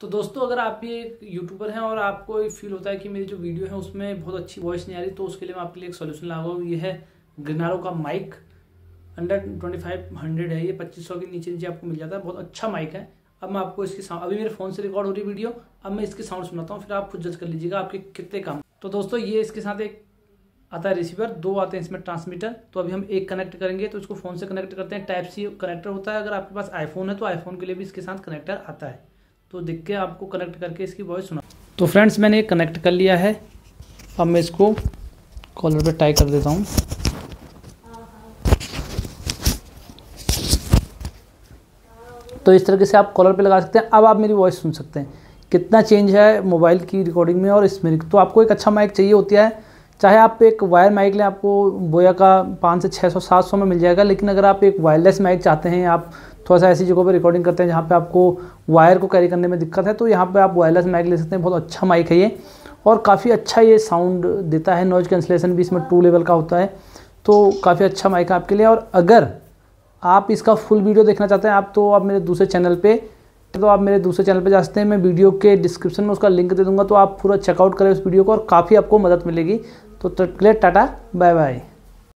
तो दोस्तों, अगर आप भी एक यूट्यूबर हैं और आपको फील होता है कि मेरी जो वीडियो है उसमें बहुत अच्छी वॉइस नहीं आ रही तो उसके लिए मैं आपके लिए एक सोल्यूशन लाऊँगा। ये है ग्रनारो का mic under twenty five hundred है ये, पच्चीस सौ के नीचे नीचे आपको मिल जाता है। बहुत अच्छा माइक है। अब मैं आपको इसकी साउंड अभी मेरे फ़ोन से रिकॉर्ड हो रही वीडियो अब मैं इसकी साउंड सुनाता हूँ, फिर आप खुद जज कर लीजिएगा आपके कितने काम। तो दोस्तों, ये इसके साथ एक आता है रिसीवर दो आते हैं इसमें ट्रांसमीटर तो अभी हम एक कनेक्ट करेंगे तो इसको फ़ोन से कनेक्ट करते हैं। टाइप सी कनेक्टर होता है, अगर आपके पास आईफोन है तो आईफोन के लिए भी इसके साथ कनेक्टर आता है। तो दिख के आपको कनेक्ट करके इसकी वॉइस सुना। तो फ्रेंड्स मैंने एक कनेक्ट कर लिया है। अब मैं इसको कॉलर पे टाई कर देता हूँ। तो इस तरीके से आप कॉलर पे लगा सकते हैं। अब आप मेरी वॉइस सुन सकते हैं। कितना चेंज है मोबाइल की रिकॉर्डिंग में और इसमें। तो आपको एक अच्छा माइक चाहिए होती है। चाहे आप एक वायर माइक लें, आपको बोया का पाँच से छः सौ, सात सौ में मिल जाएगा। लेकिन अगर आप एक वायरलेस माइक चाहते हैं, आप थोड़ा सा ऐसी जगहों पर रिकॉर्डिंग करते हैं जहाँ पे आपको वायर को कैरी करने में दिक्कत है तो यहाँ पे आप वायरलेस माइक ले सकते हैं। बहुत अच्छा माइक है ये। और काफ़ी अच्छा ये साउंड देता है नॉइज़ कैंसलेशन भी इसमें टू लेवल का होता है। तो काफ़ी अच्छा माइक है आपके लिए। और अगर आप इसका फुल वीडियो देखना चाहते हैं, आप तो आप मेरे दूसरे चैनल पे तो आप मेरे दूसरे चैनल पे जा सकते हैं। मैं वीडियो के डिस्क्रिप्शन में उसका लिंक दे दूँगा तो आप पूरा चेकआउट करें उस वीडियो को और काफ़ी आपको मदद मिलेगी। तो टाटा बाय बाय